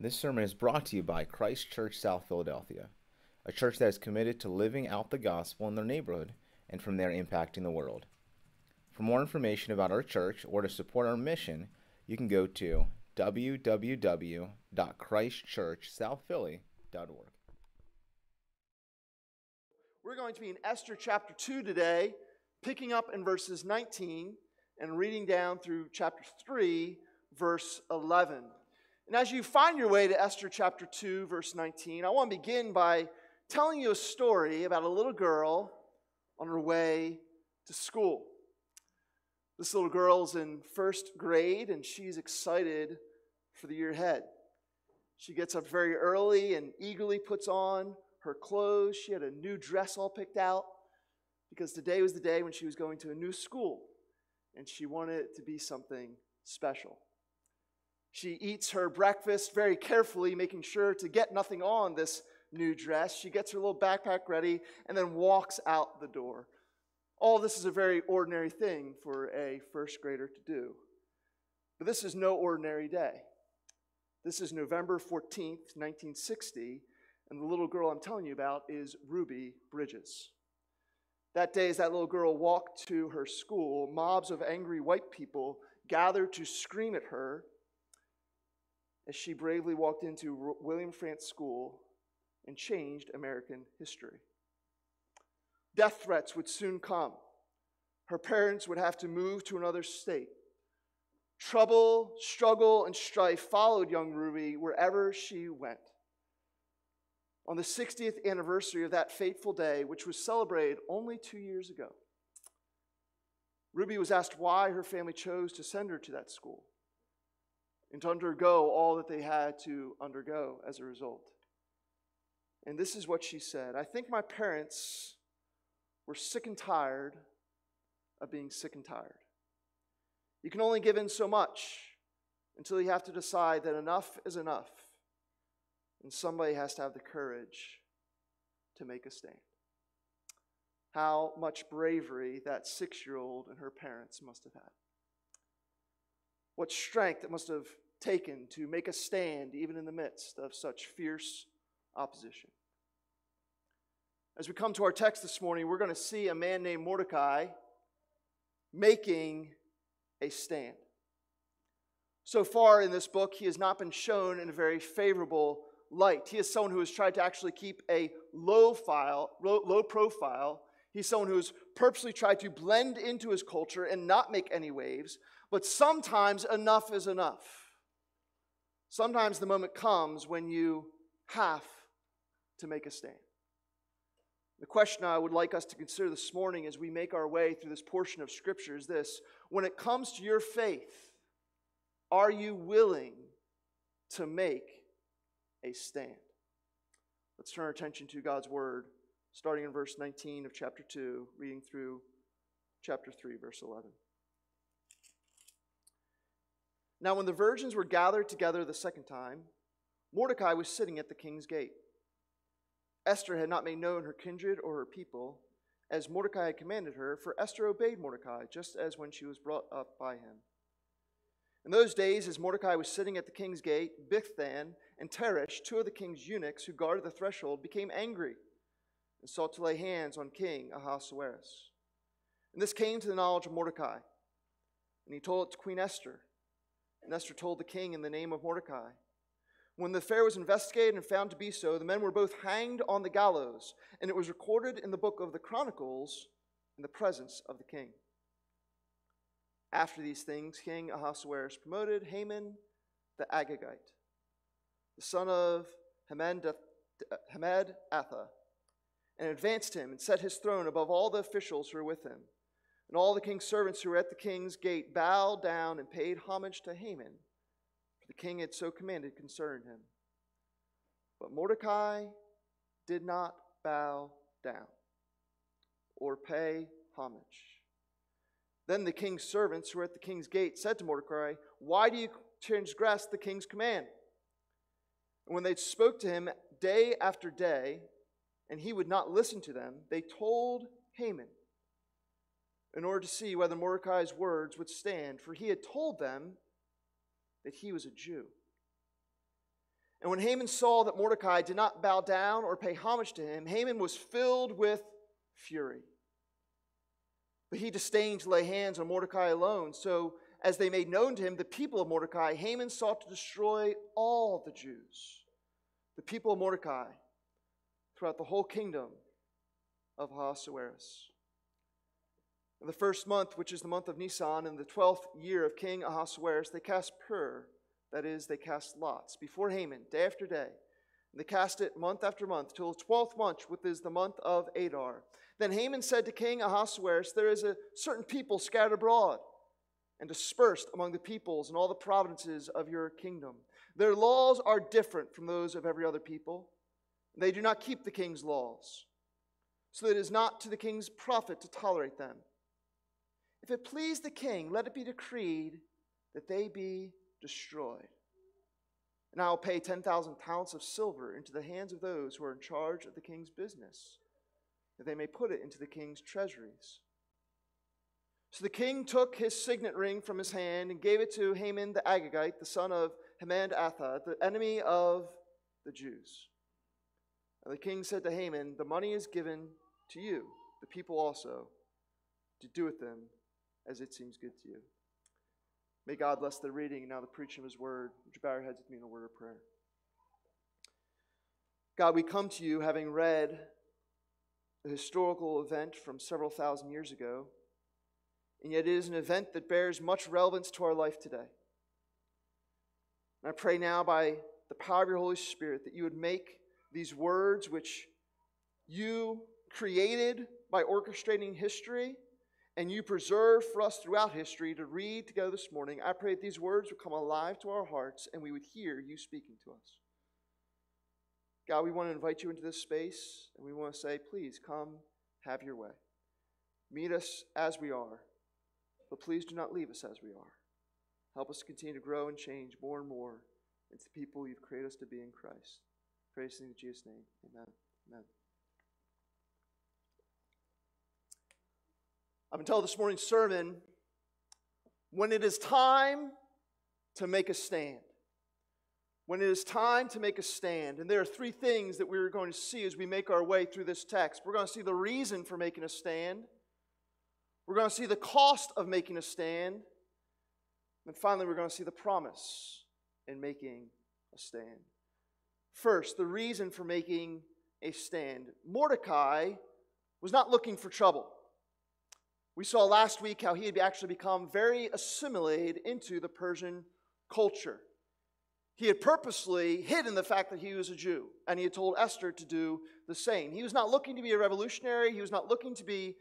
This sermon is brought to you by Christ Church South Philadelphia, a church that is committed to living out the gospel in their neighborhood and from there impacting the world. For more information about our church or to support our mission, you can go to www.christchurchsouthphilly.org. We're going to be in Esther chapter 2 today, picking up in verses 19 and reading down through chapter 3, verse 11. And as you find your way to Esther chapter 2, verse 19, I want to begin by telling you a story about a little girl on her way to school. This little girl's in first grade and she's excited for the year ahead. She gets up very early and eagerly puts on her clothes. She had a new dress all picked out because today was the day when she was going to a new school and she wanted it to be something special. She eats her breakfast very carefully, making sure to get nothing on this new dress. She gets her little backpack ready and then walks out the door. All this is a very ordinary thing for a first grader to do. But this is no ordinary day. This is November 14th, 1960, and the little girl I'm telling you about is Ruby Bridges. That day, as that little girl walked to her school, mobs of angry white people gathered to scream at her as she bravely walked into William Frantz School and changed American history. Death threats would soon come. Her parents would have to move to another state. Trouble, struggle, and strife followed young Ruby wherever she went. On the 60th anniversary of that fateful day, which was celebrated only two years ago, Ruby was asked why her family chose to send her to that school and to undergo all that they had to undergo as a result. And this is what she said I think my parents were sick and tired of being sick and tired. You can only give in so much until you have to decide that enough is enough, and somebody has to have the courage to make a stand. How much bravery that six year old and her parents must have had. What strength it must have taken to make a stand even in the midst of such fierce opposition. As we come to our text this morning, we're going to see a man named Mordecai making a stand. So far in this book, he has not been shown in a very favorable light. He is someone who has tried to actually keep a low file, low, low profile. He's someone who has purposely tried to blend into his culture and not make any waves. But sometimes enough is enough. Sometimes the moment comes when you have to make a stand. The question I would like us to consider this morning as we make our way through this portion of Scripture is this When it comes to your faith, are you willing to make a stand? Let's turn our attention to God's Word, starting in verse 19 of chapter 2, reading through chapter 3, verse 11. Now, when the virgins were gathered together the second time, Mordecai was sitting at the king's gate. Esther had not made known her kindred or her people, as Mordecai had commanded her, for Esther obeyed Mordecai, just as when she was brought up by him. In those days, as Mordecai was sitting at the king's gate, Bigthan and Teresh, two of the king's eunuchs who guarded the threshold, became angry and sought to lay hands on King Ahasuerus. And this came to the knowledge of Mordecai, and he told it to Queen Esther. And Esther told the king in the name of Mordecai. When the affair was investigated and found to be so, the men were both hanged on the gallows, and it was recorded in the book of the Chronicles in the presence of the king. After these things, King Ahasuerus promoted Haman the Agagite, the son of Hammedatha, and advanced him and set his throne above all the officials who were with him. And all the king's servants who were at the king's gate bowed down and paid homage to Haman, for the king had so commanded concerning him. But Mordecai did not bow down or pay homage. Then the king's servants who were at the king's gate said to Mordecai, Why do you transgress the king's command? And when they spoke to him day after day, and he would not listen to them, they told Haman in order to see whether Mordecai's words would stand, for he had told them that he was a Jew. And when Haman saw that Mordecai did not bow down or pay homage to him, Haman was filled with fury. But he disdained to lay hands on Mordecai alone. So, as they made known to him the people of Mordecai, Haman sought to destroy all the Jews, the people of Mordecai, throughout the whole kingdom of Ahasuerus. In the first month, which is the month of Nisan, in the twelfth year of King Ahasuerus, they cast pur, that is, they cast lots, before Haman, day after day. And they cast it month after month, till the twelfth month, which is the month of Adar. Then Haman said to King Ahasuerus, There is a certain people scattered abroad and dispersed among the peoples and all the provinces of your kingdom. Their laws are different from those of every other people. They do not keep the king's laws, so that it is not to the king's profit to tolerate them. If it please the king, let it be decreed that they be destroyed. And I will pay 10,000 talents of silver into the hands of those who are in charge of the king's business, that they may put it into the king's treasuries. So the king took his signet ring from his hand and gave it to Haman the Agagite, the son of Hammedatha, the enemy of the Jews. And the king said to Haman, The money is given to you, the people also, to do with them as it seems good to you. May God bless the reading and now the preaching of his word. Would you bow your heads with me in a word of prayer? God, we come to you having read a historical event from several thousand years ago, and yet it is an event that bears much relevance to our life today. And I pray now by the power of your Holy Spirit that you would make these words, which you created by orchestrating history and you preserve for us throughout history to read together this morning. I pray that these words would come alive to our hearts and we would hear you speaking to us. God, we want to invite you into this space and we want to say, please come, have your way. Meet us as we are, but please do not leave us as we are. Help us to continue to grow and change more and more into the people you've created us to be in Christ. Praise in Jesus' name. Amen. Amen. Been told this morning's sermon when it is time to make a stand. When it is time to make a stand. And there are three things that we're going to see as we make our way through this text. We're going to see the reason for making a stand, we're going to see the cost of making a stand, and finally, we're going to see the promise in making a stand. First, the reason for making a stand. Mordecai was not looking for trouble. We saw last week how he had actually become very assimilated into the Persian culture. He had purposely hidden the fact that he was a Jew, and he had told Esther to do the same. He was not looking to be a revolutionary, he was not looking to be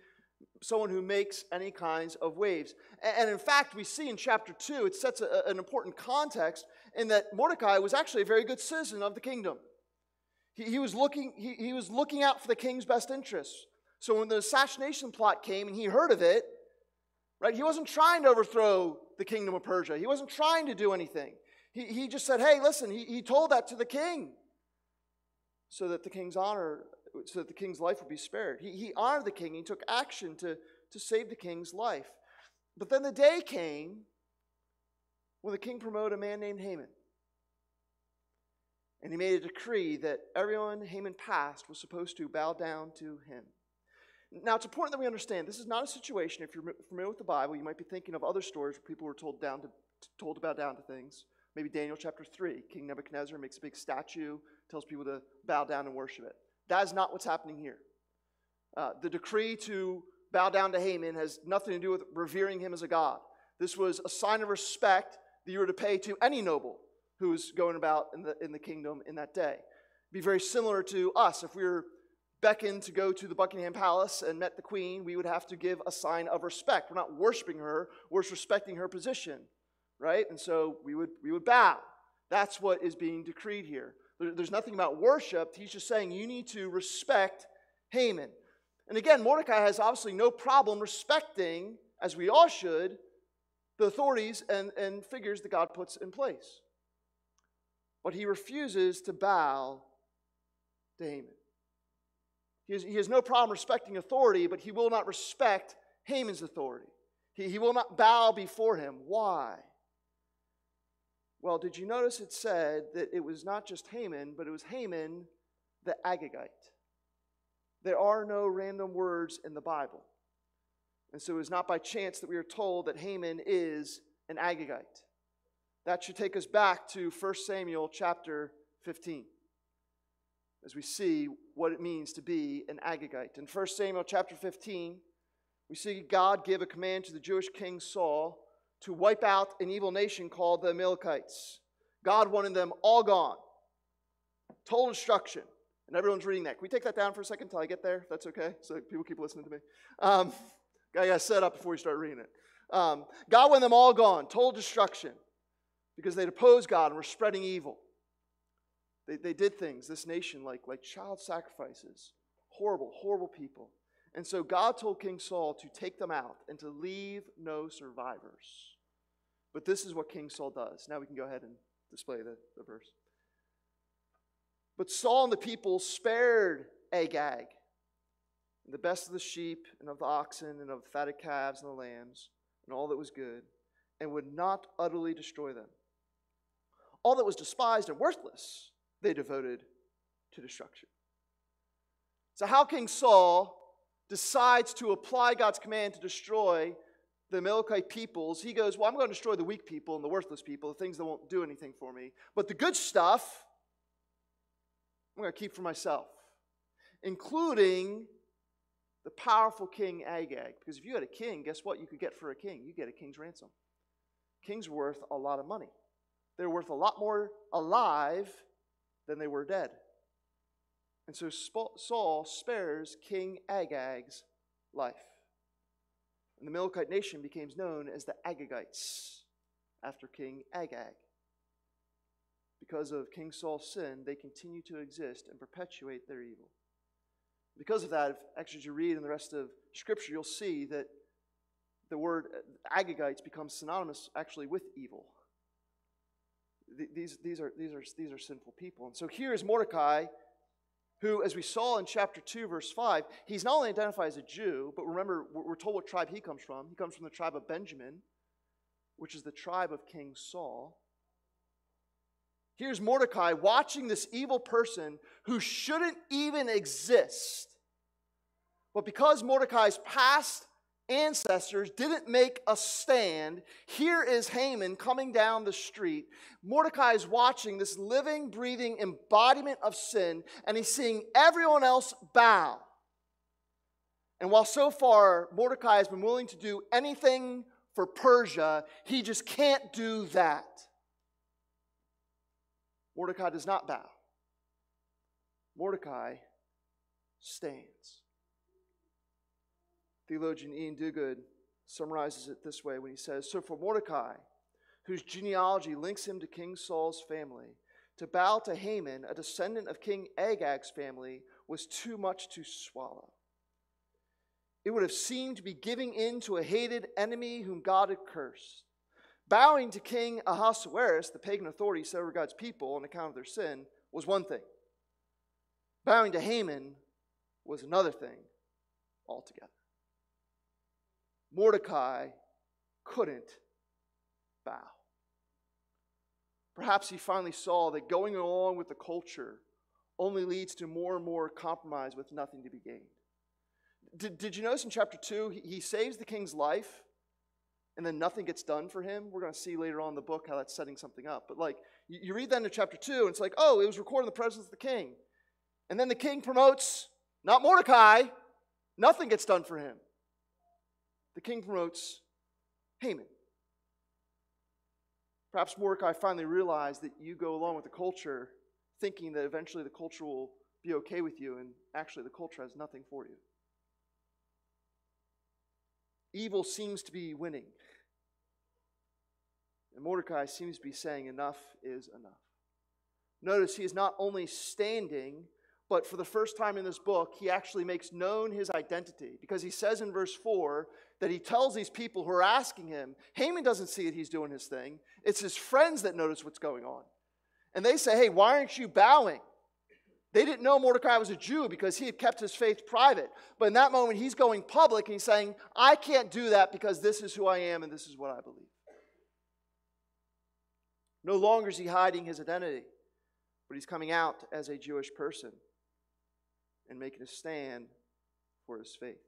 someone who makes any kinds of waves. And in fact, we see in chapter 2, it sets a, an important context in that Mordecai was actually a very good citizen of the kingdom. He, he, was looking, he, he was looking out for the king's best interests. So when the assassination plot came and he heard of it, right, he wasn't trying to overthrow the kingdom of Persia. He wasn't trying to do anything. He, he just said, hey, listen, he, he told that to the king so that the king's honor, so that the king's life would be spared. He, he honored the king. He took action to, to save the king's life. But then the day came when the king promoted a man named Haman. And he made a decree that everyone Haman passed was supposed to bow down to him. Now, it's important that we understand this is not a situation, if you're familiar with the Bible, you might be thinking of other stories where people were told, down to, told about down to things. Maybe Daniel chapter 3, King Nebuchadnezzar makes a big statue, tells people to bow down and worship it. That is not what's happening here. Uh, the decree to bow down to Haman has nothing to do with revering him as a god. This was a sign of respect that you were to pay to any noble who was going about in the, in the kingdom in that day. It'd be very similar to us if we were beckoned to go to the Buckingham Palace and met the Queen, we would have to give a sign of respect. We're not worshiping her, we're respecting her position, right? And so we would, we would bow. That's what is being decreed here. There's nothing about worship. He's just saying you need to respect Haman. And again, Mordecai has obviously no problem respecting, as we all should, the authorities and, and figures that God puts in place. But he refuses to bow to Haman. He has, he has no problem respecting authority, but he will not respect Haman's authority. He, he will not bow before him. Why? Well, did you notice it said that it was not just Haman, but it was Haman the Agagite? There are no random words in the Bible. And so it is not by chance that we are told that Haman is an Agagite. That should take us back to 1 Samuel chapter 15 as we see what it means to be an Agagite. In 1 Samuel chapter 15, we see God give a command to the Jewish king Saul to wipe out an evil nation called the Amalekites. God wanted them all gone. Total destruction. And everyone's reading that. Can we take that down for a second until I get there? That's okay? So people keep listening to me. Um, I got set up before we start reading it. Um, God wanted them all gone. Total destruction. Because they'd opposed God and were spreading evil. They, they did things, this nation, like, like child sacrifices. Horrible, horrible people. And so God told King Saul to take them out and to leave no survivors. But this is what King Saul does. Now we can go ahead and display the, the verse. But Saul and the people spared Agag, and the best of the sheep and of the oxen and of the fatted calves and the lambs, and all that was good, and would not utterly destroy them. All that was despised and worthless, they devoted to destruction. So, how King Saul decides to apply God's command to destroy the Amalekite peoples, he goes, Well, I'm going to destroy the weak people and the worthless people, the things that won't do anything for me. But the good stuff, I'm going to keep for myself, including the powerful king Agag. Because if you had a king, guess what you could get for a king? You get a king's ransom. Kings worth a lot of money. They're worth a lot more alive than they were dead. And so Saul spares King Agag's life. And the Amalekite nation became known as the Agagites after King Agag. Because of King Saul's sin, they continue to exist and perpetuate their evil. Because of that, if actually you read in the rest of Scripture, you'll see that the word Agagites becomes synonymous actually with evil. These, these, are, these, are, these are sinful people. And so here is Mordecai, who, as we saw in chapter 2, verse 5, he's not only identified as a Jew, but remember, we're told what tribe he comes from. He comes from the tribe of Benjamin, which is the tribe of King Saul. Here's Mordecai watching this evil person who shouldn't even exist. But because Mordecai's past ancestors didn't make a stand, here is Haman coming down the street. Mordecai is watching this living, breathing embodiment of sin, and he's seeing everyone else bow. And while so far Mordecai has been willing to do anything for Persia, he just can't do that. Mordecai does not bow. Mordecai stands. Theologian Iain Duguid summarizes it this way when he says So for Mordecai, whose genealogy links him to King Saul's family, to bow to Haman, a descendant of King Agag's family, was too much to swallow. It would have seemed to be giving in to a hated enemy whom God had cursed. Bowing to King Ahasuerus, the pagan authority set over God's people on account of their sin, was one thing. Bowing to Haman was another thing altogether. Mordecai couldn't bow. Perhaps he finally saw that going along with the culture only leads to more and more compromise with nothing to be gained. Did, did you notice in chapter 2, he, he saves the king's life and then nothing gets done for him. We're going to see later on in the book how that's setting something up. But like, you, you read that in chapter 2, and it's like, oh, it was recorded in the presence of the king. And then the king promotes, not Mordecai, nothing gets done for him. The king promotes Haman. Perhaps Mordecai finally realized that you go along with the culture thinking that eventually the culture will be okay with you, and actually the culture has nothing for you. Evil seems to be winning. And Mordecai seems to be saying, Enough is enough. Notice he is not only standing, but for the first time in this book, he actually makes known his identity because he says in verse 4 that he tells these people who are asking him, Haman doesn't see that he's doing his thing. It's his friends that notice what's going on. And they say, Hey, why aren't you bowing? They didn't know Mordecai was a Jew because he had kept his faith private. But in that moment, he's going public and he's saying, I can't do that because this is who I am and this is what I believe. No longer is he hiding his identity, but he's coming out as a Jewish person and making a stand for his faith.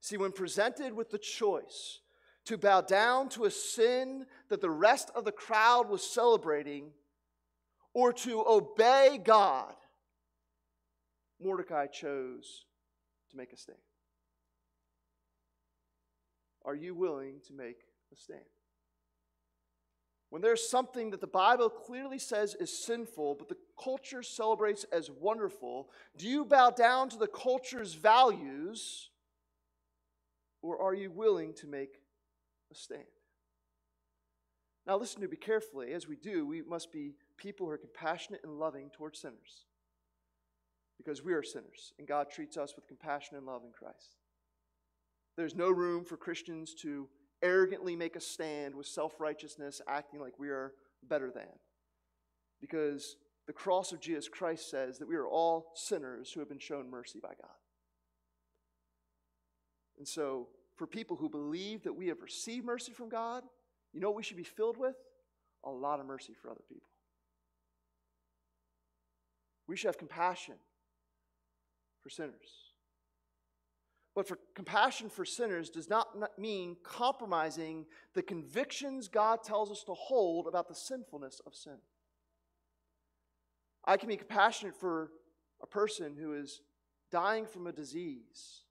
See, when presented with the choice to bow down to a sin that the rest of the crowd was celebrating or to obey God, Mordecai chose to make a stand. Are you willing to make a stand? When there's something that the Bible clearly says is sinful, but the culture celebrates as wonderful, do you bow down to the culture's values, or are you willing to make a stand? Now, listen to me carefully. As we do, we must be people who are compassionate and loving towards sinners because we are sinners, and God treats us with compassion and love in Christ. There's no room for Christians to arrogantly make a stand with self righteousness, acting like we are better than. Because the cross of Jesus Christ says that we are all sinners who have been shown mercy by God. And so, for people who believe that we have received mercy from God, you know what we should be filled with? A lot of mercy for other people. We should have compassion for sinners. But for compassion for sinners does not mean compromising the convictions God tells us to hold about the sinfulness of sin. I can be compassionate for a person who is dying from a disease,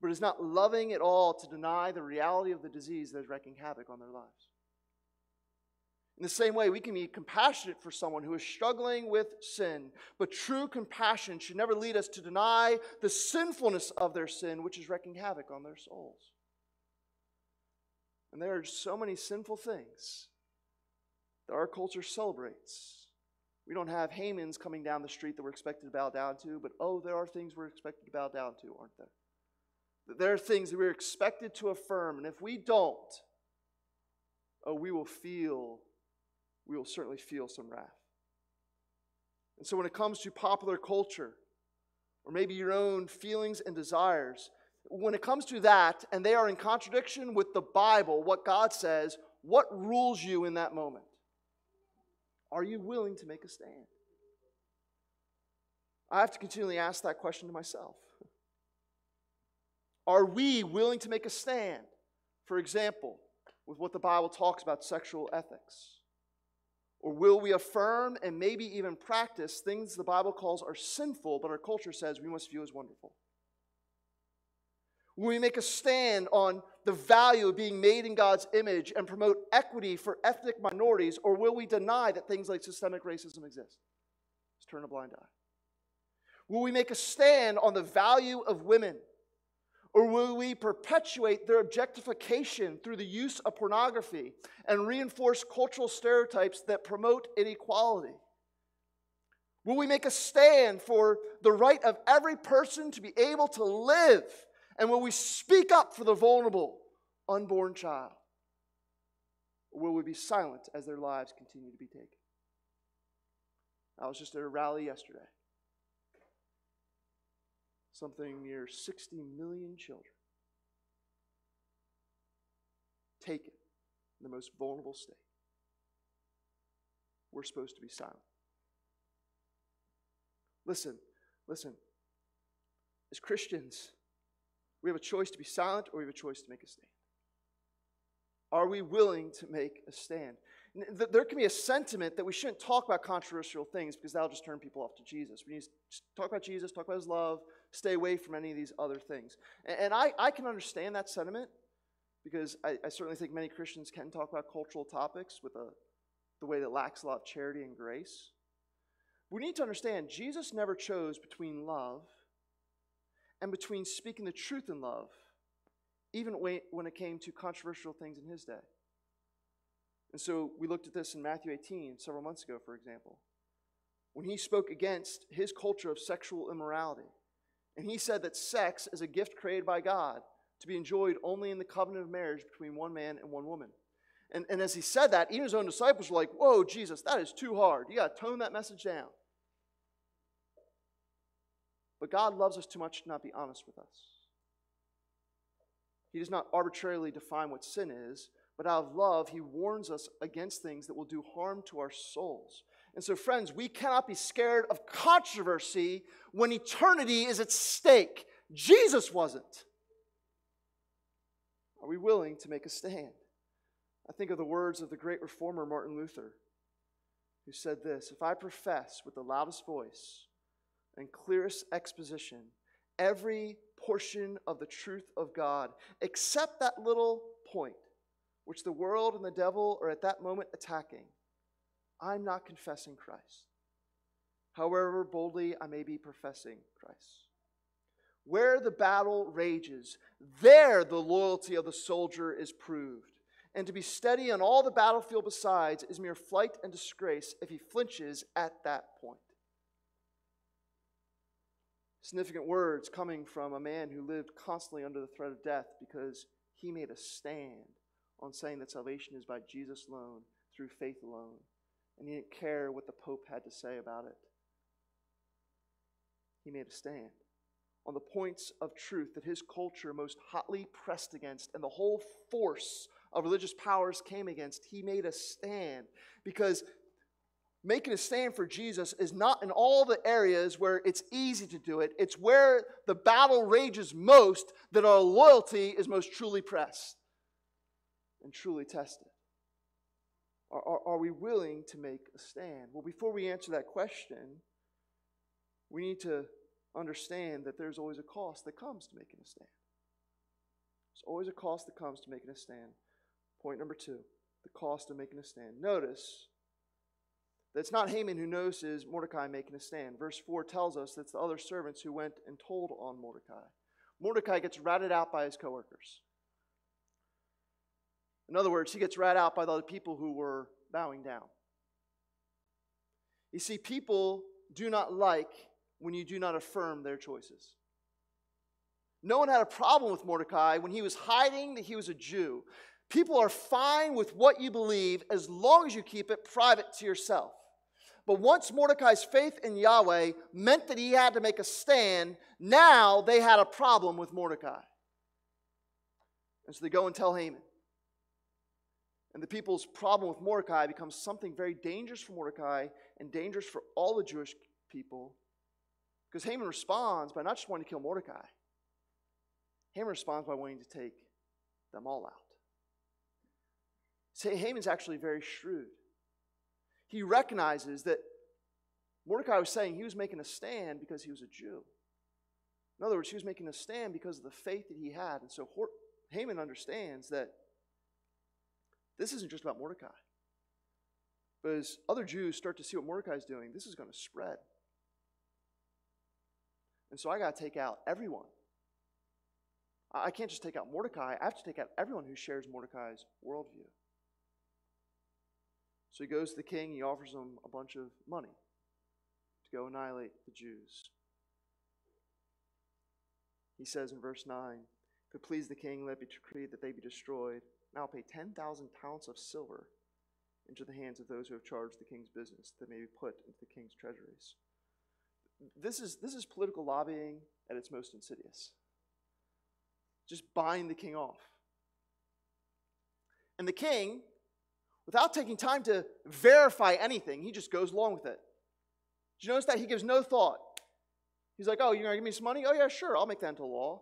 but is not loving at all to deny the reality of the disease that is wreaking havoc on their lives. In the same way, we can be compassionate for someone who is struggling with sin, but true compassion should never lead us to deny the sinfulness of their sin, which is wreaking havoc on their souls. And there are so many sinful things that our culture celebrates. We don't have Hamans coming down the street that we're expected to bow down to, but oh, there are things we're expected to bow down to, aren't there? There are things that we're expected to affirm, and if we don't, oh, we will feel we will certainly feel some wrath. And so, when it comes to popular culture, or maybe your own feelings and desires, when it comes to that and they are in contradiction with the Bible, what God says, what rules you in that moment? Are you willing to make a stand? I have to continually ask that question to myself. Are we willing to make a stand, for example, with what the Bible talks about sexual ethics? Or will we affirm and maybe even practice things the Bible calls are sinful, but our culture says we must view as wonderful? Will we make a stand on the value of being made in God's image and promote equity for ethnic minorities, or will we deny that things like systemic racism exist? Let's turn a blind eye. Will we make a stand on the value of women or will we perpetuate their objectification through the use of pornography and reinforce cultural stereotypes that promote inequality? Will we make a stand for the right of every person to be able to live? And will we speak up for the vulnerable, unborn child? Or will we be silent as their lives continue to be taken? I was just at a rally yesterday something near 60 million children taken in the most vulnerable state. We're supposed to be silent. Listen, listen. As Christians, we have a choice to be silent or we have a choice to make a stand. Are we willing to make a stand? There can be a sentiment that we shouldn't talk about controversial things because that'll just turn people off to Jesus. We need to talk about Jesus, talk about his love, stay away from any of these other things. And I, I can understand that sentiment because I, I, certainly think many Christians can talk about cultural topics with a, the way that lacks a lot of charity and grace. We need to understand Jesus never chose between love and between speaking the truth in love, even when it came to controversial things in his day. And so we looked at this in Matthew 18 several months ago, for example, when he spoke against his culture of sexual immorality. And he said that sex is a gift created by God to be enjoyed only in the covenant of marriage between one man and one woman. And, and as he said that, even his own disciples were like, Whoa, Jesus, that is too hard. You got to tone that message down. But God loves us too much to not be honest with us. He does not arbitrarily define what sin is, but out of love, he warns us against things that will do harm to our souls. And so, friends, we cannot be scared of controversy when eternity is at stake. Jesus wasn't. Are we willing to make a stand? I think of the words of the great reformer Martin Luther, who said this If I profess with the loudest voice and clearest exposition every portion of the truth of God, except that little point which the world and the devil are at that moment attacking, I'm not confessing Christ, however boldly I may be professing Christ. Where the battle rages, there the loyalty of the soldier is proved. And to be steady on all the battlefield besides is mere flight and disgrace if he flinches at that point. Significant words coming from a man who lived constantly under the threat of death because he made a stand on saying that salvation is by Jesus alone, through faith alone. And he didn't care what the Pope had to say about it. He made a stand on the points of truth that his culture most hotly pressed against and the whole force of religious powers came against. He made a stand because making a stand for Jesus is not in all the areas where it's easy to do it. It's where the battle rages most that our loyalty is most truly pressed and truly tested. Are, are, are, we willing to make a stand? Well, before we answer that question, we need to understand that there's always a cost that comes to making a stand. There's always a cost that comes to making a stand. Point number two the cost of making a stand. Notice that it's not Haman who notices Mordecai making a stand. Verse 4 tells us that it's the other servants who went and told on Mordecai. Mordecai gets ratted out by his coworkers. In other words, he gets ratted out by the other people who were bowing down. You see, people do not like when you do not affirm their choices. No one had a problem with Mordecai when he was hiding that he was a Jew. People are fine with what you believe as long as you keep it private to yourself. But once Mordecai's faith in Yahweh meant that he had to make a stand, now they had a problem with Mordecai. And so they go and tell Haman. And the people's problem with Mordecai becomes something very dangerous for Mordecai and dangerous for all the Jewish people. Because Haman responds by not just wanting to kill Mordecai, Haman responds by wanting to take them all out. See, Haman's actually very shrewd. He recognizes that Mordecai was saying he was making a stand because he was a Jew. In other words, he was making a stand because of the faith that he had. And so Haman understands that this isn't just about Mordecai. But as other Jews start to see what Mordecai is doing, this is going to spread. And so I got to take out everyone. I can't just take out Mordecai, I have to take out everyone who shares Mordecai's worldview. So he goes to the king, he offers him a bunch of money to go annihilate the Jews. He says in verse 9, If it please the king, let it be decreed that they be destroyed. Now pay 10,000 talents of silver into the hands of those who have charged the king's business that may be put into the king's treasuries. This is, this is political lobbying at its most insidious. Just buying the king off. And the king, without taking time to verify anything, he just goes along with it. Did you notice that? He gives no thought. He's like, oh, you're going to give me some money? Oh, yeah, sure, I'll make that into law.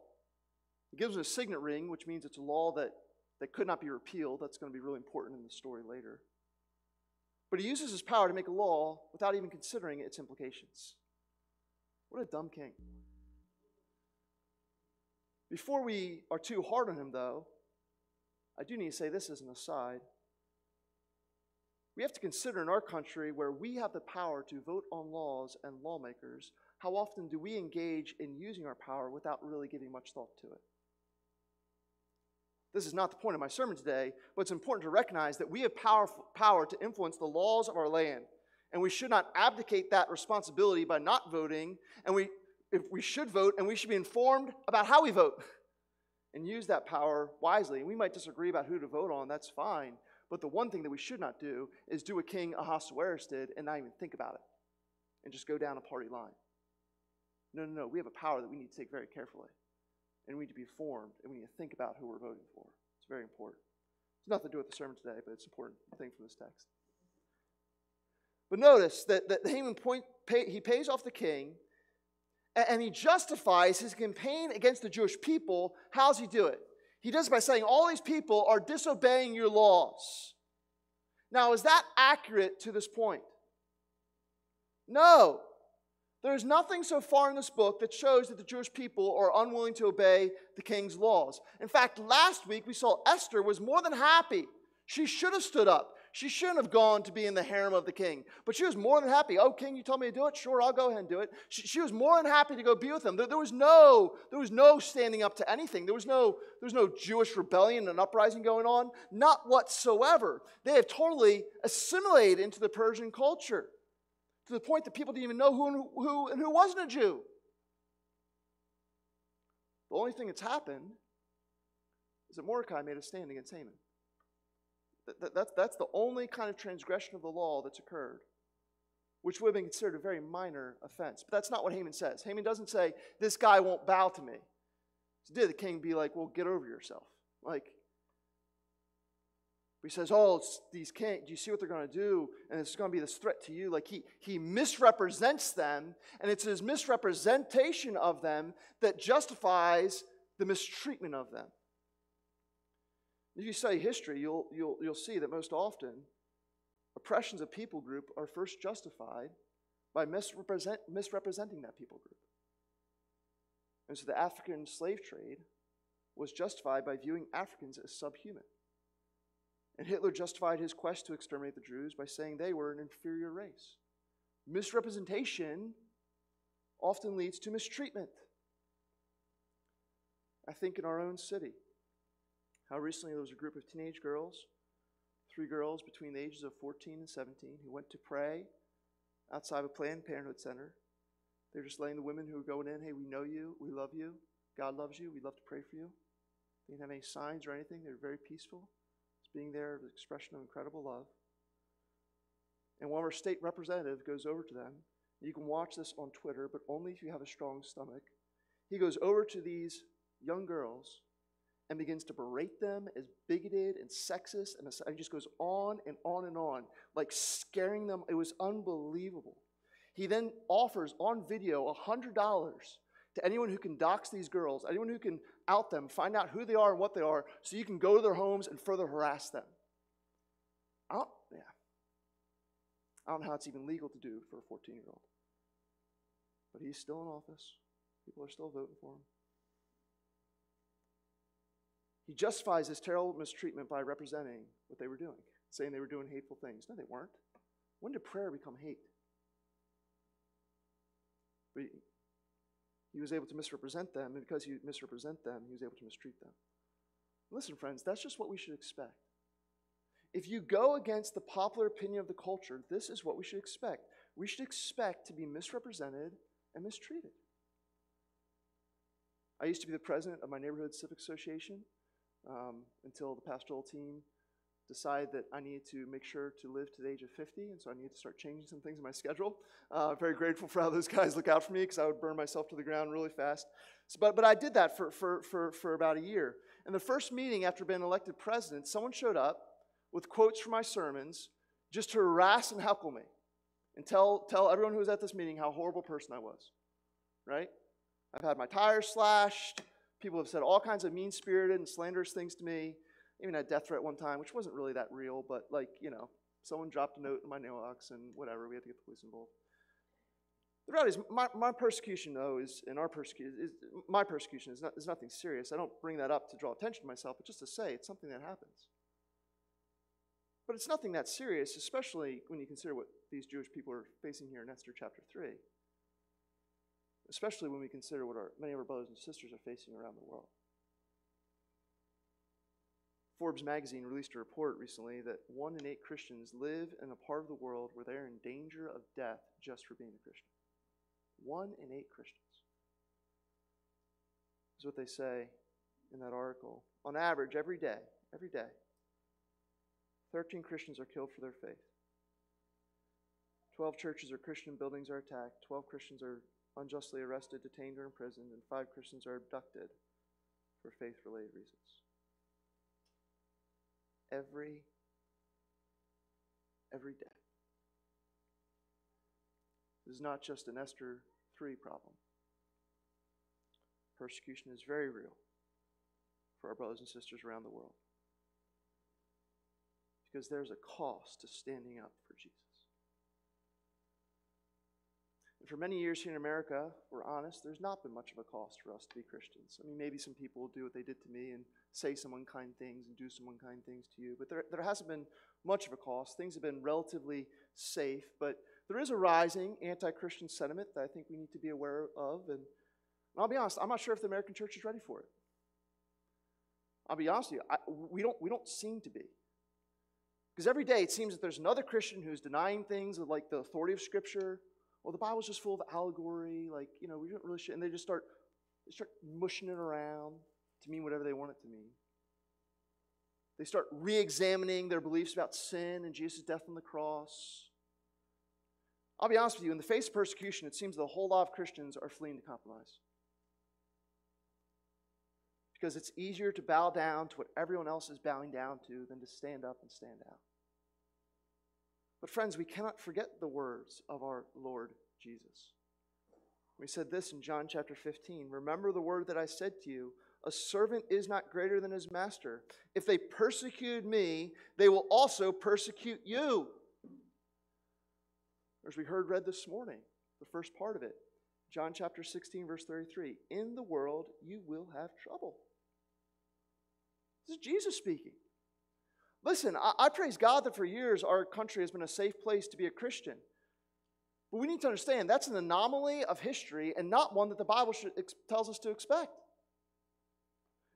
He gives him a signet ring, which means it's a law that that could not be repealed. That's going to be really important in the story later. But he uses his power to make a law without even considering its implications. What a dumb king. Before we are too hard on him, though, I do need to say this as an aside. We have to consider in our country where we have the power to vote on laws and lawmakers, how often do we engage in using our power without really giving much thought to it? This is not the point of my sermon today, but it's important to recognize that we have power, power to influence the laws of our land. And we should not abdicate that responsibility by not voting. And we, if we should vote, and we should be informed about how we vote and use that power wisely. And we might disagree about who to vote on, that's fine. But the one thing that we should not do is do what King Ahasuerus did and not even think about it and just go down a party line. No, no, no. We have a power that we need to take very carefully and we need to be formed, and we need to think about who we're voting for. It's very important. It's nothing to do with the sermon today, but it's an important thing from this text. But notice that, that Haman point, pay, he pays off the king and, and he justifies his campaign against the Jewish people. How does he do it? He does it by saying, All these people are disobeying your laws. Now, is that accurate to this point? No. There's nothing so far in this book that shows that the Jewish people are unwilling to obey the king's laws. In fact, last week we saw Esther was more than happy. She should have stood up. She shouldn't have gone to be in the harem of the king, but she was more than happy. Oh, king, you told me to do it. Sure, I'll go ahead and do it. She, she was more than happy to go be with him. There, there, was no, there was no standing up to anything. There was no, there was no Jewish rebellion and uprising going on. Not whatsoever. They have totally assimilated into the Persian culture to the point that people didn't even know who who, and who wasn't a Jew. The only thing that's happened is that Mordecai made a stand against Haman. That, that's, that's the only kind of transgression of the law that's occurred, which would have been considered a very minor offense. But that's not what Haman says. Haman doesn't say, This guy won't bow to me. So did the king be like, Well, get over yourself? Like, he says, Oh, these king, do you see what they're going to do? And it's going to be this threat to you. Like he, he misrepresents them, and it's his misrepresentation of them that justifies the mistreatment of them. If you study history, you'll, you'll, you'll see that most often oppressions of people group are first justified by misrepresent, misrepresenting that people group. And so the African slave trade was justified by viewing Africans as subhuman. And Hitler justified his quest to exterminate the Jews by saying they were an inferior race. Misrepresentation often leads to mistreatment. I think in our own city, how recently there was a group of teenage girls, three girls between the ages of 14 and 17, who went to pray outside of a Planned Parenthood center. They're just letting the women who were going in, hey, we know you, we love you, God loves you, we'd love to pray for you. They didn't have any signs or anything, they were very peaceful. It's being there an expression of incredible love. And of our state representatives goes over to them. You can watch this on Twitter, but only if you have a strong stomach. He goes over to these young girls and begins to berate them as bigoted and sexist, and it just goes on and on and on, like scaring them. It was unbelievable. He then offers on video $100 to anyone who can dox these girls, anyone who can out them, find out who they are and what they are, so you can go to their homes and further harass them. I don't, yeah. I don't know how it's even legal to do for a 14 year old. But he's still in office. People are still voting for him. He justifies this terrible mistreatment by representing what they were doing, saying they were doing hateful things. No, they weren't. When did prayer become hate? He was able to misrepresent them, and because he misrepresent them, he was able to mistreat them. Listen, friends, that's just what we should expect. If you go against the popular opinion of the culture, this is what we should expect. We should expect to be misrepresented and mistreated. I used to be the president of my neighborhood civic association um, until the pastoral team decided that I needed to make sure to live to the age of 50, and so I needed to start changing some things in my schedule. Uh, very grateful for how those guys look out for me because I would burn myself to the ground really fast. So, but, but I did that for, for, for, for about a year. And the first meeting after being elected president, someone showed up with quotes from my sermons just to harass and heckle me and tell, tell everyone who was at this meeting how horrible person I was, right? I've had my tires slashed. People have said all kinds of mean spirited and slanderous things to me. Even had a death threat one time, which wasn't really that real, but like, you know, someone dropped a note in my mailbox and whatever, we had to get the police involved. The reality is, my, my persecution, though, is, and our persecution, is, my persecution is, not, is nothing serious. I don't bring that up to draw attention to myself, but just to say it's something that happens. But it's nothing that serious, especially when you consider what these Jewish people are facing here in Esther chapter 3 especially when we consider what our, many of our brothers and sisters are facing around the world. Forbes magazine released a report recently that one in eight Christians live in a part of the world where they're in danger of death just for being a Christian. One in eight Christians. Is what they say in that article. On average, every day, every day, 13 Christians are killed for their faith. 12 churches or Christian buildings are attacked. 12 Christians are unjustly arrested, detained, or imprisoned, and five Christians are abducted for faith related reasons. Every every day. This is not just an Esther 3 problem. Persecution is very real for our brothers and sisters around the world. Because there's a cost to standing up for many years here in America, we're honest, there's not been much of a cost for us to be Christians. I mean, maybe some people will do what they did to me and say some unkind things and do some unkind things to you, but there, there hasn't been much of a cost. Things have been relatively safe, but there is a rising anti Christian sentiment that I think we need to be aware of. And, and I'll be honest, I'm not sure if the American church is ready for it. I'll be honest with you, I, we, don't, we don't seem to be. Because every day it seems that there's another Christian who's denying things like the authority of Scripture. Well, the Bible's just full of allegory, like, you know, we don't really, and they just start, they start mushing it around to mean whatever they want it to mean. They start re examining their beliefs about sin and Jesus' death on the cross. I'll be honest with you, in the face of persecution, it seems a whole lot of Christians are fleeing to compromise. Because it's easier to bow down to what everyone else is bowing down to than to stand up and stand out. But, friends, we cannot forget the words of our Lord Jesus. We said this in John chapter 15 Remember the word that I said to you a servant is not greater than his master. If they persecuted me, they will also persecute you. As we heard read this morning, the first part of it, John chapter 16, verse 33 In the world you will have trouble. This is Jesus speaking. Listen, I, I praise God that for years our country has been a safe place to be a Christian. But we need to understand that's an anomaly of history and not one that the Bible should, tells us to expect.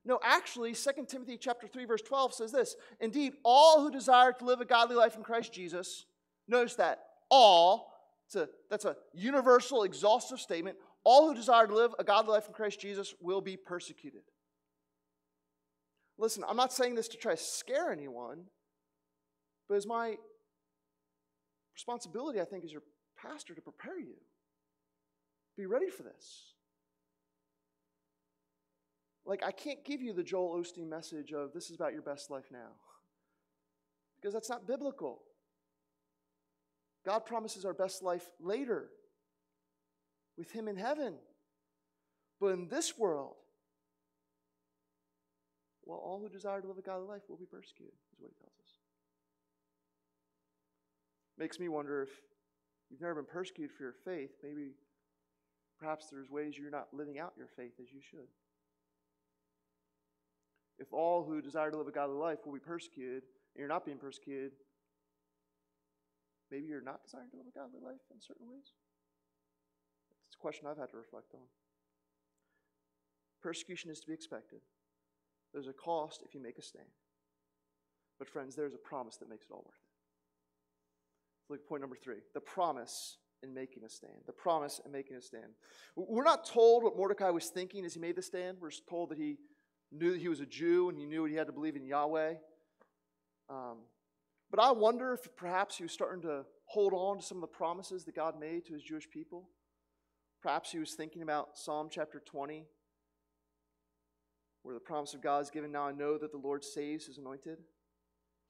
No, actually, 2 Timothy chapter 3, verse 12 says this Indeed, all who desire to live a godly life in Christ Jesus, notice that, all, a, that's a universal, exhaustive statement. All who desire to live a godly life in Christ Jesus will be persecuted. Listen, I'm not saying this to try to scare anyone, but it's my responsibility, I think, as your pastor to prepare you. Be ready for this. Like, I can't give you the Joel Osteen message of this is about your best life now, because that's not biblical. God promises our best life later with Him in heaven. But in this world, well, all who desire to live a godly life will be persecuted, is what He tells us. Makes me wonder if you've never been persecuted for your faith, maybe perhaps there's ways you're not living out your faith as you should if all who desire to live a godly life will be persecuted, and you're not being persecuted, maybe you're not desiring to live a godly life in certain ways? It's a question I've had to reflect on. Persecution is to be expected. There's a cost if you make a stand. But, friends, there's a promise that makes it all worth it. look at point number three the promise in making a stand. The promise in making a stand. We're not told what Mordecai was thinking as he made the stand. We're told that he knew that he was a Jew and he knew he had to believe in Yahweh. Um, but I wonder if perhaps he was starting to hold on to some of the promises that God made to his Jewish people. Perhaps he was thinking about Psalm chapter 20, where the promise of God is given Now I know that the Lord saves his anointed.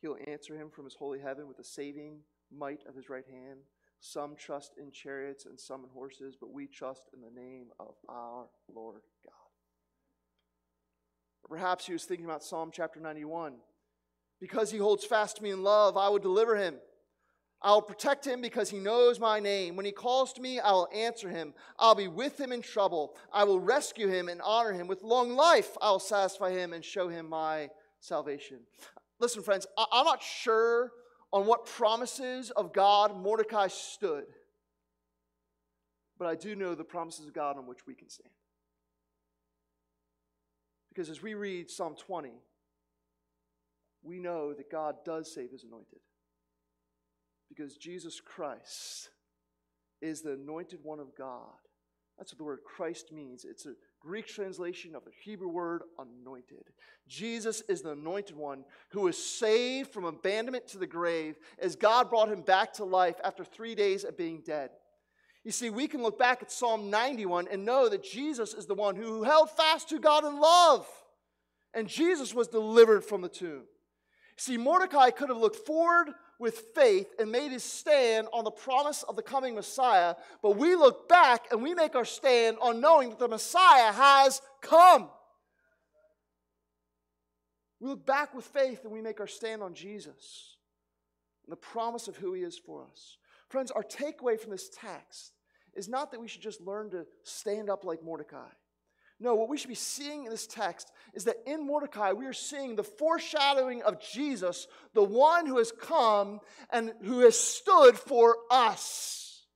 He'll answer him from his holy heaven with the saving might of his right hand. Some trust in chariots and some in horses, but we trust in the name of our Lord God. Perhaps he was thinking about Psalm chapter 91. Because he holds fast to me in love, I will deliver him. I will protect him because he knows my name. When he calls to me, I will answer him. I'll be with him in trouble. I will rescue him and honor him. With long life, I will satisfy him and show him my salvation. Listen, friends, I'm not sure on what promises of God Mordecai stood, but I do know the promises of God on which we can stand. Because as we read Psalm 20, we know that God does save his anointed. Because Jesus Christ is the anointed one of God. That's what the word Christ means. It's a Greek translation of the Hebrew word anointed. Jesus is the anointed one who was saved from abandonment to the grave as God brought him back to life after three days of being dead. You see, we can look back at Psalm 91 and know that Jesus is the one who held fast to God in love. And Jesus was delivered from the tomb. See, Mordecai could have looked forward with faith and made his stand on the promise of the coming Messiah, but we look back and we make our stand on knowing that the Messiah has come. We look back with faith and we make our stand on Jesus and the promise of who he is for us. Friends, our takeaway from this text is not that we should just learn to stand up like Mordecai. No, what we should be seeing in this text is that in Mordecai, we are seeing the foreshadowing of Jesus, the one who has come and who has stood for us.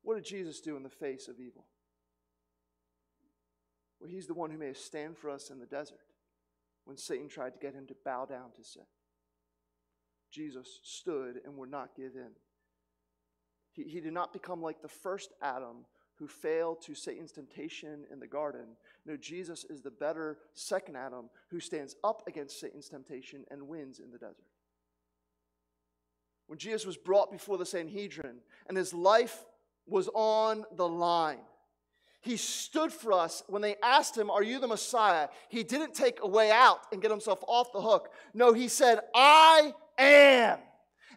What did Jesus do in the face of evil? Well, he's the one who made a stand for us in the desert when Satan tried to get him to bow down to sin. Jesus stood and would not give in. He, he did not become like the first Adam who failed to Satan's temptation in the garden. No, Jesus is the better second Adam who stands up against Satan's temptation and wins in the desert. When Jesus was brought before the Sanhedrin and his life was on the line, he stood for us when they asked him, Are you the Messiah? He didn't take a way out and get himself off the hook. No, he said, I am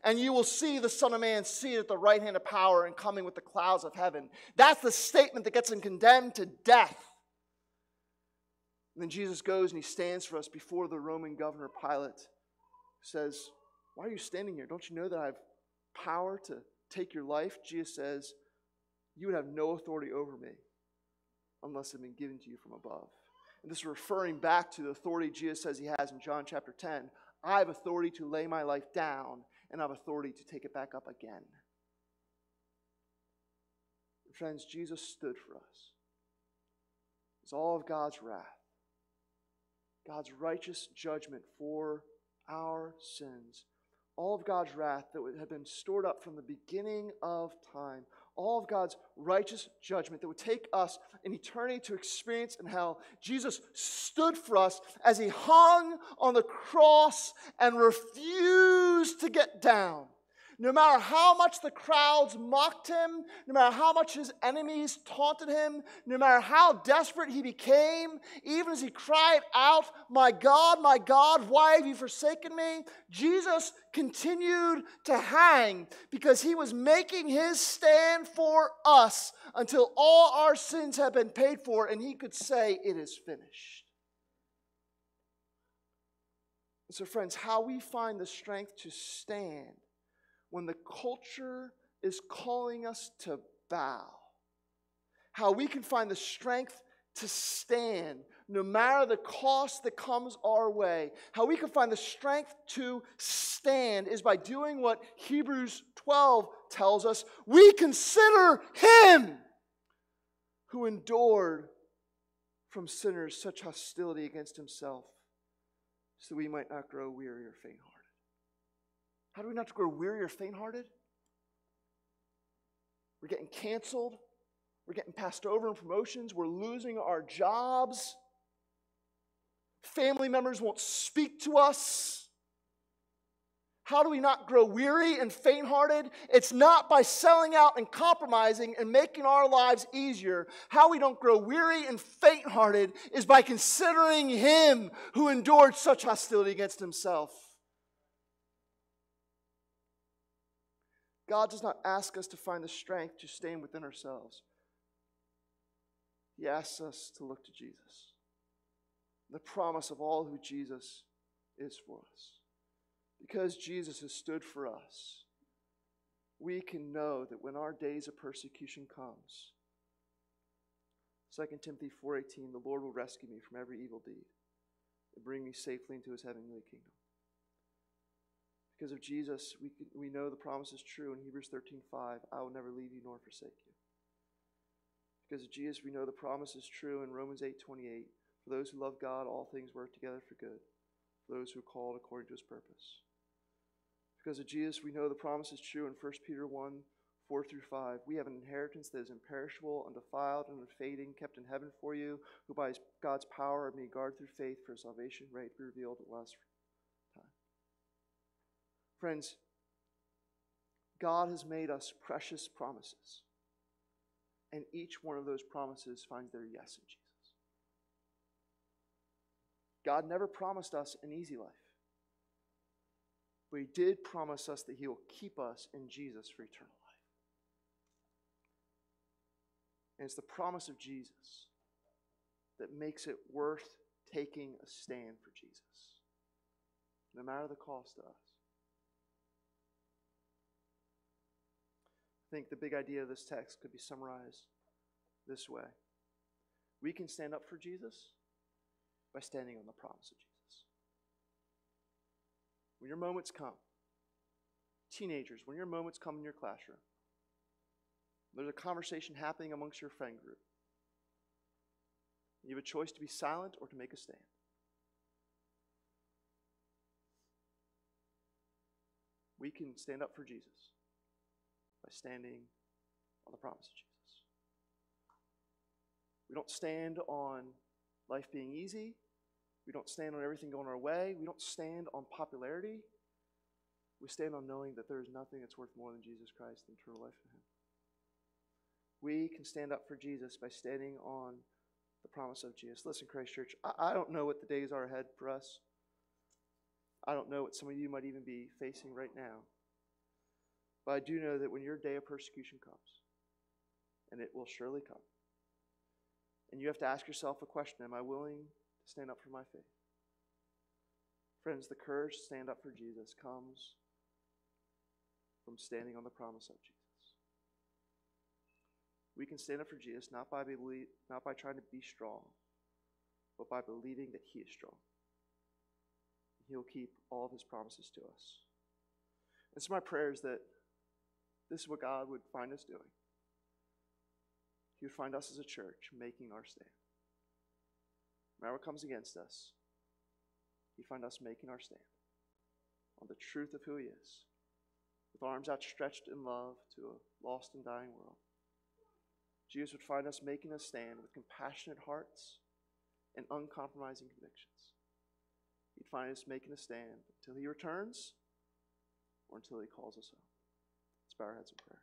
and you will see the Son of Man seated at the right hand of power and coming with the clouds of heaven. That's the statement that gets him condemned to death. And then Jesus goes and he stands for us before the Roman governor Pilate, says, Why are you standing here? Don't you know that I have power to take your life? Jesus says, You would have no authority over me unless it had been given to you from above. And this is referring back to the authority Jesus says he has in John chapter 10. I have authority to lay my life down and have authority to take it back up again. Friends, Jesus stood for us. It's all of God's wrath, God's righteous judgment for our sins, all of God's wrath that had been stored up from the beginning of time, all of God's righteous judgment that would take us in eternity to experience in hell. Jesus stood for us as he hung on the cross and refused to get down. No matter how much the crowds mocked him, no matter how much his enemies taunted him, no matter how desperate he became, even as he cried out, My God, my God, why have you forsaken me? Jesus continued to hang because he was making his stand for us until all our sins had been paid for and he could say, It is finished. so, friends, how we find the strength to stand when the culture is calling us to bow. How we can find the strength to stand no matter the cost that comes our way. How we can find the strength to stand is by doing what Hebrews 12 tells us. We consider Him who endured from sinners such hostility against Himself so we might not grow weary or faint hearted. How do we not grow weary or faint hearted? We're getting canceled. We're getting passed over in promotions. We're losing our jobs. Family members won't speak to us. How do we not grow weary and faint hearted? It's not by selling out and compromising and making our lives easier. How we don't grow weary and faint hearted is by considering Him who endured such hostility against Himself. God does not ask us to find the strength to stand within ourselves. He asks us to look to Jesus, the promise of all who Jesus is for us. Because Jesus has stood for us, we can know that when our days of persecution comes, 2 Timothy 4:18, the Lord will rescue me from every evil deed and bring me safely into his heavenly kingdom. Because of Jesus, we, we know the promise is true in Hebrews 13 5. I will never leave you nor forsake you. Because of Jesus, we know the promise is true in Romans 8 28. For those who love God, all things work together for good. For those who are called according to his purpose. Because of Jesus, we know the promise is true in 1 Peter 1 4 through 5. We have an inheritance that is imperishable, undefiled, and unfading, kept in heaven for you, who by God's power may guard through faith for salvation, to be revealed at last Friends, God has made us precious promises. And each one of those promises finds their yes in Jesus. God never promised us an easy life. But he did promise us that he will keep us in Jesus for eternal life. And it's the promise of Jesus that makes it worth taking a stand for Jesus, no matter the cost to us. Think the big idea of this text could be summarized this way We can stand up for Jesus by standing on the promise of Jesus. When your moments come, teenagers, when your moments come in your classroom, there's a conversation happening amongst your friend group. You have a choice to be silent or to make a stand. We can stand up for Jesus by standing on the promise of Jesus. We don't stand on life being easy. We don't stand on everything going our way. We don't stand on popularity. We stand on knowing that there is nothing that's worth more than Jesus Christ and eternal life in Him. We can stand up for Jesus by standing on the promise of Jesus. Listen, Christ Church, I, I don't know what the days are ahead for us. I don't know what some of you might even be facing right now. But I do know that when your day of persecution comes, and it will surely come, and you have to ask yourself a question Am I willing to stand up for my faith? Friends, the courage to stand up for Jesus comes from standing on the promise of Jesus. We can stand up for Jesus not by, believe, not by trying to be strong, but by believing that He is strong. He'll keep all of His promises to us. And so, my prayer is that this is what God would find us doing. He would find us as a church making our stand. Whatever comes against us, He'd find us making our stand on the truth of who He is, with arms outstretched in love to a lost and dying world. Jesus would find us making a stand with compassionate hearts and uncompromising convictions. He'd find us making a stand until He returns or until He calls us home. Bow our heads in prayer.